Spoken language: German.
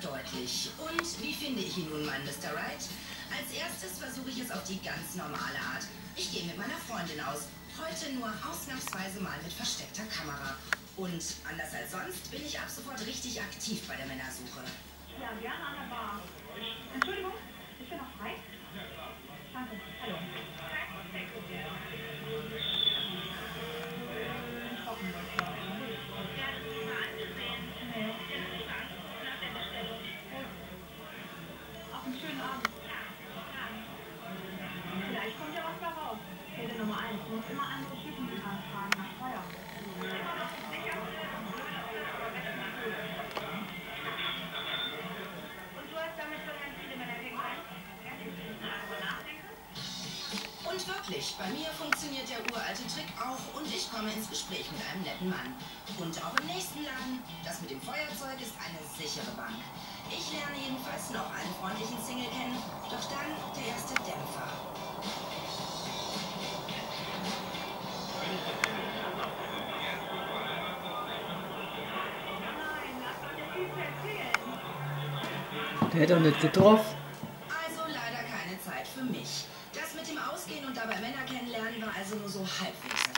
deutlich. Und wie finde ich ihn nun, mein Mr. Wright? Als erstes versuche ich es auf die ganz normale Art. Ich gehe mit meiner Freundin aus. Heute nur ausnahmsweise mal mit versteckter Kamera. Und anders als sonst bin ich ab sofort richtig aktiv bei der Männersuche. Ja, gerne an der Bar. Bei mir funktioniert der uralte Trick auch und ich komme ins Gespräch mit einem netten Mann. Und auch im nächsten Laden, das mit dem Feuerzeug ist eine sichere Bank. Ich lerne jedenfalls noch einen freundlichen Single kennen, Der hat doch nicht getroffen. Also leider keine Zeit für mich. Das mit dem Ausgehen und dabei Männer kennenlernen war also nur so halbwegs.